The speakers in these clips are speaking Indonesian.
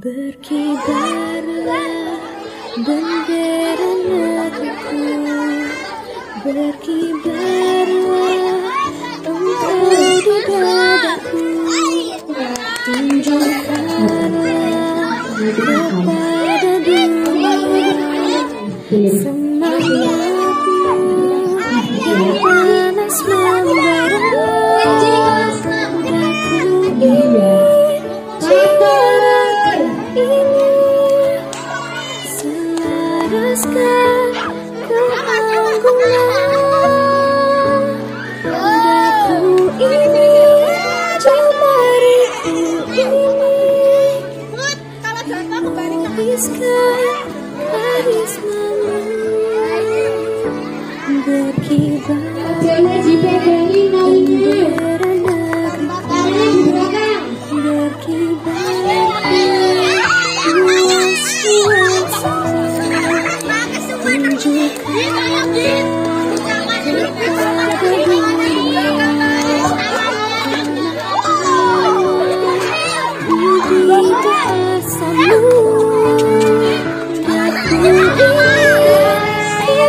Berkibarlah bendera negeriku. Berkibarlah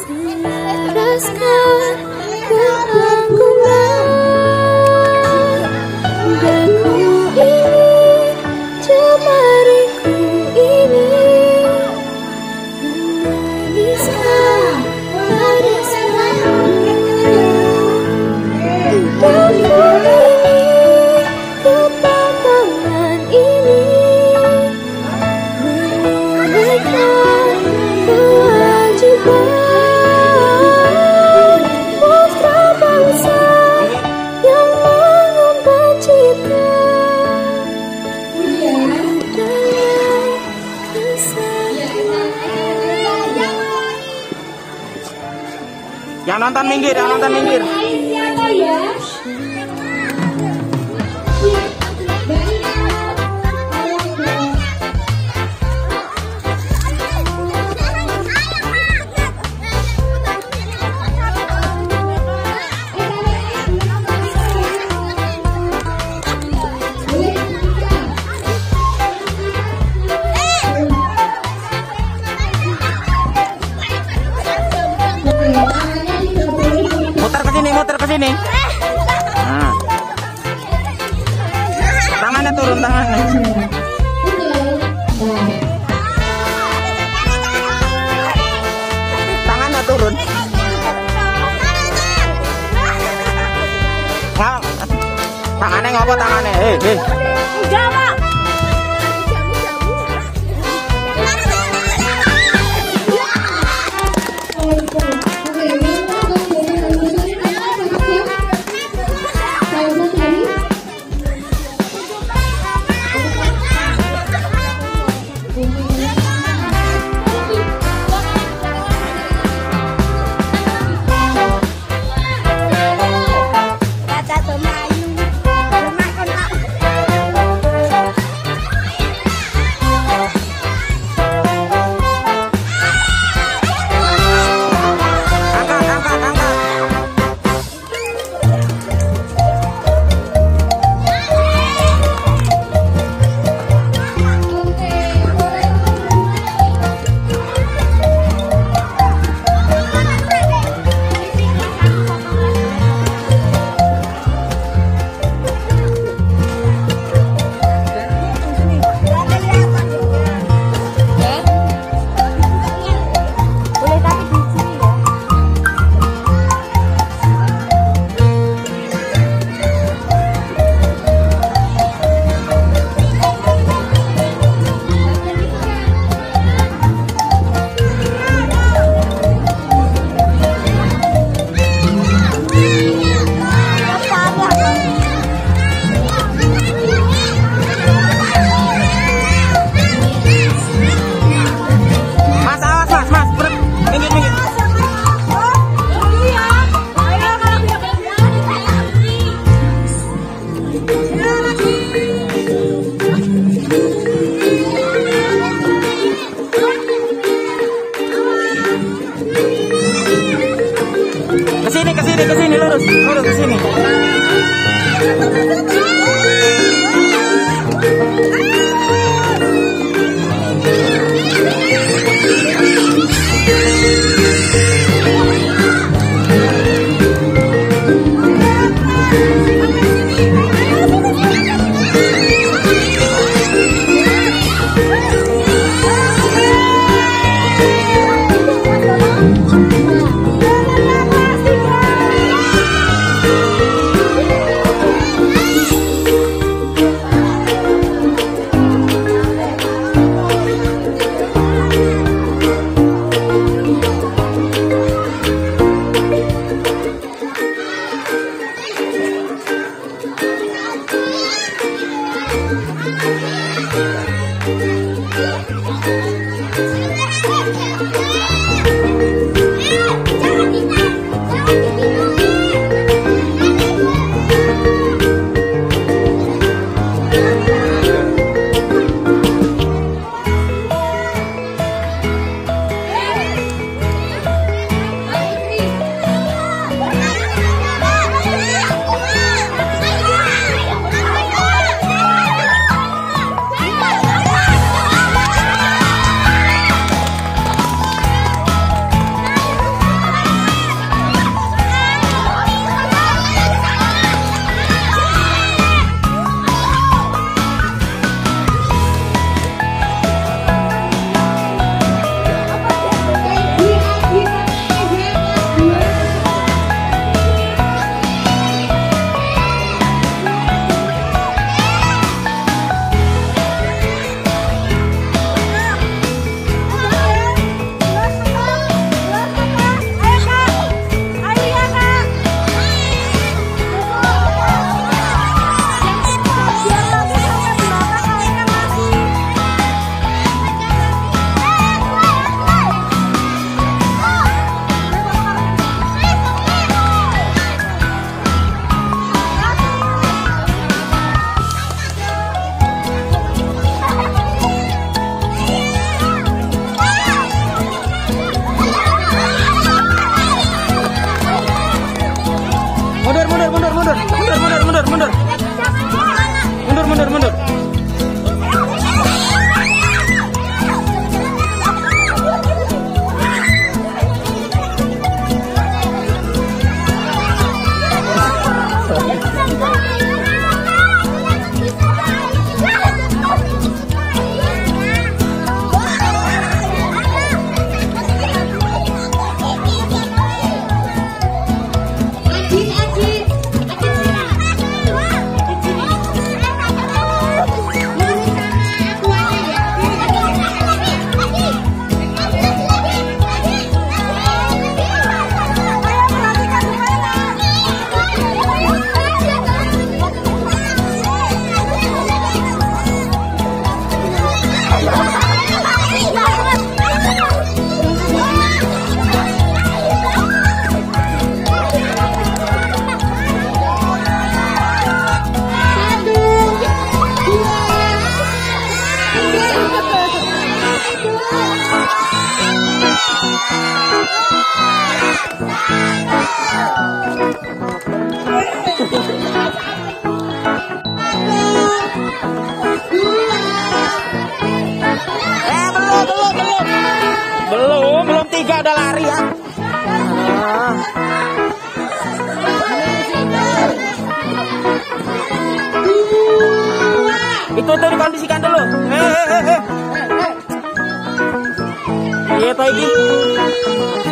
Sekeras kau Yang nonton minggir, yang nonton minggir. Iya, iya, iya. tangannya? Hei, hei. Enggak, Pak. Friday.